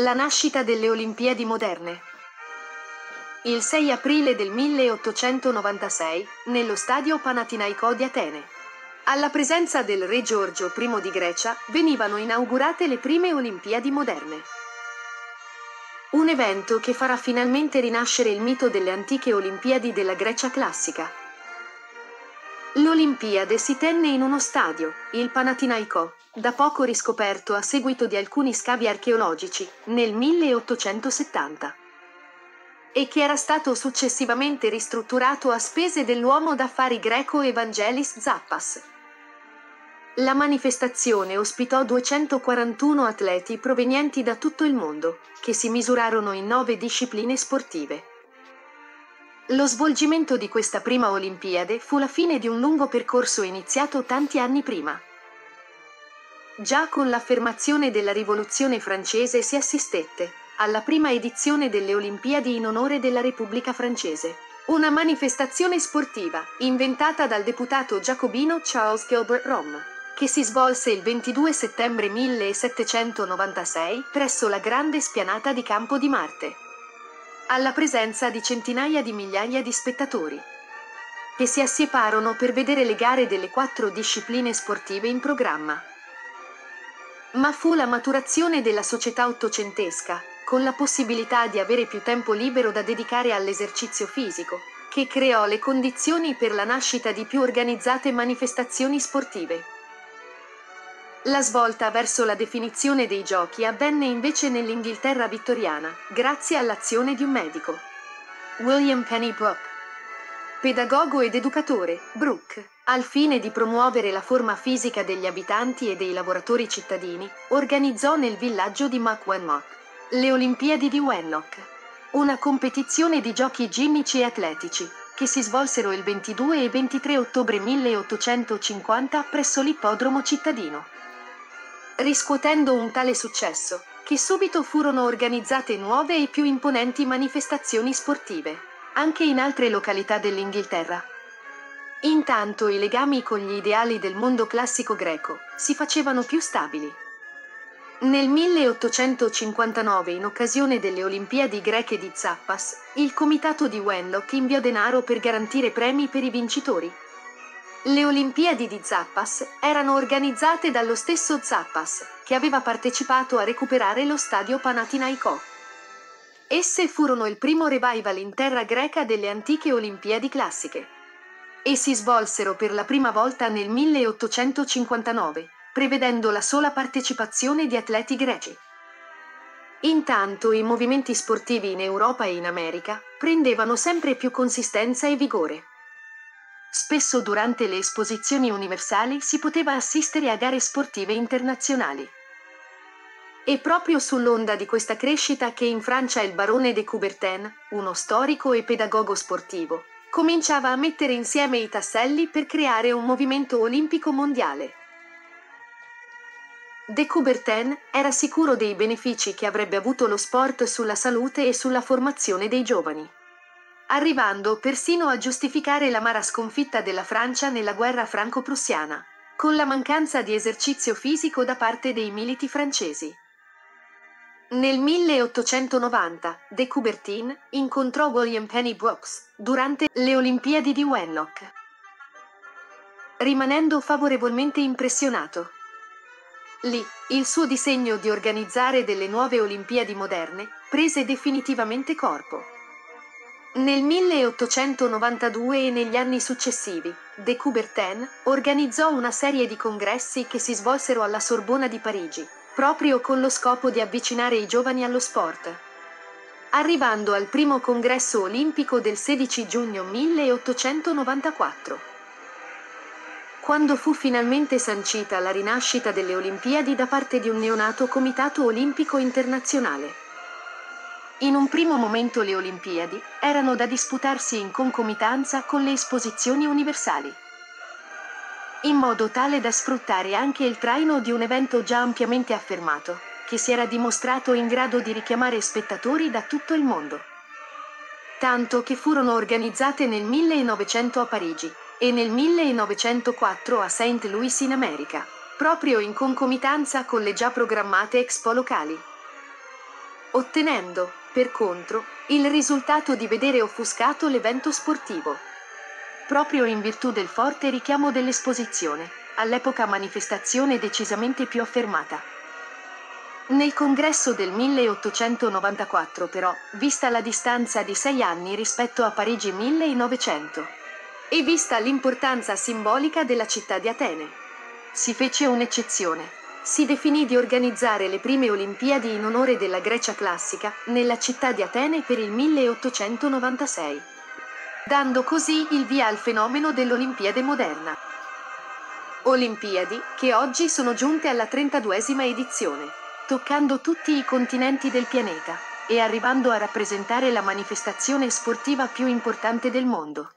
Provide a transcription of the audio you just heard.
La nascita delle Olimpiadi moderne. Il 6 aprile del 1896, nello stadio Panathinaiko di Atene. Alla presenza del re Giorgio I di Grecia, venivano inaugurate le prime Olimpiadi moderne. Un evento che farà finalmente rinascere il mito delle antiche Olimpiadi della Grecia classica. L'Olimpiade si tenne in uno stadio, il Panathinaiko, da poco riscoperto a seguito di alcuni scavi archeologici, nel 1870 e che era stato successivamente ristrutturato a spese dell'uomo d'affari greco Evangelis Zappas. La manifestazione ospitò 241 atleti provenienti da tutto il mondo, che si misurarono in nove discipline sportive. Lo svolgimento di questa prima Olimpiade fu la fine di un lungo percorso iniziato tanti anni prima. Già con l'affermazione della rivoluzione francese si assistette alla prima edizione delle Olimpiadi in onore della Repubblica francese. Una manifestazione sportiva inventata dal deputato giacobino Charles Gilbert Rom, che si svolse il 22 settembre 1796 presso la grande spianata di Campo di Marte, alla presenza di centinaia di migliaia di spettatori che si assieparono per vedere le gare delle quattro discipline sportive in programma ma fu la maturazione della società ottocentesca, con la possibilità di avere più tempo libero da dedicare all'esercizio fisico, che creò le condizioni per la nascita di più organizzate manifestazioni sportive. La svolta verso la definizione dei giochi avvenne invece nell'Inghilterra vittoriana, grazie all'azione di un medico. William Penny Brooke. Pedagogo ed educatore, Brooke, al fine di promuovere la forma fisica degli abitanti e dei lavoratori cittadini, organizzò nel villaggio di Macwenmock le Olimpiadi di Wenlock, una competizione di giochi ginnici e atletici, che si svolsero il 22 e 23 ottobre 1850 presso l'ippodromo cittadino. Riscuotendo un tale successo, che subito furono organizzate nuove e più imponenti manifestazioni sportive, anche in altre località dell'Inghilterra, Intanto i legami con gli ideali del mondo classico greco si facevano più stabili. Nel 1859, in occasione delle Olimpiadi greche di Zappas, il comitato di Wenlock inviò denaro per garantire premi per i vincitori. Le Olimpiadi di Zappas erano organizzate dallo stesso Zappas, che aveva partecipato a recuperare lo stadio Panathinaiko. Esse furono il primo revival in terra greca delle antiche Olimpiadi classiche e si svolsero per la prima volta nel 1859, prevedendo la sola partecipazione di atleti greci. Intanto i movimenti sportivi in Europa e in America prendevano sempre più consistenza e vigore. Spesso durante le esposizioni universali si poteva assistere a gare sportive internazionali. È proprio sull'onda di questa crescita che in Francia il barone de Coubertin, uno storico e pedagogo sportivo, cominciava a mettere insieme i tasselli per creare un movimento olimpico mondiale. De Coubertin era sicuro dei benefici che avrebbe avuto lo sport sulla salute e sulla formazione dei giovani, arrivando persino a giustificare l'amara sconfitta della Francia nella guerra franco-prussiana, con la mancanza di esercizio fisico da parte dei militi francesi. Nel 1890, de Coubertin incontrò William Penny Brooks durante le Olimpiadi di Wenlock, rimanendo favorevolmente impressionato. Lì, il suo disegno di organizzare delle nuove Olimpiadi moderne prese definitivamente corpo. Nel 1892 e negli anni successivi, de Coubertin organizzò una serie di congressi che si svolsero alla Sorbona di Parigi, proprio con lo scopo di avvicinare i giovani allo sport. Arrivando al primo congresso olimpico del 16 giugno 1894. Quando fu finalmente sancita la rinascita delle Olimpiadi da parte di un neonato Comitato Olimpico Internazionale. In un primo momento le Olimpiadi erano da disputarsi in concomitanza con le esposizioni universali in modo tale da sfruttare anche il traino di un evento già ampiamente affermato, che si era dimostrato in grado di richiamare spettatori da tutto il mondo. Tanto che furono organizzate nel 1900 a Parigi e nel 1904 a St. Louis in America, proprio in concomitanza con le già programmate expo locali. Ottenendo, per contro, il risultato di vedere offuscato l'evento sportivo. Proprio in virtù del forte richiamo dell'esposizione, all'epoca manifestazione decisamente più affermata. Nel congresso del 1894 però, vista la distanza di sei anni rispetto a Parigi 1900, e vista l'importanza simbolica della città di Atene, si fece un'eccezione. Si definì di organizzare le prime Olimpiadi in onore della Grecia classica, nella città di Atene per il 1896, dando così il via al fenomeno dell'Olimpiade moderna. Olimpiadi, che oggi sono giunte alla 32esima edizione, toccando tutti i continenti del pianeta, e arrivando a rappresentare la manifestazione sportiva più importante del mondo.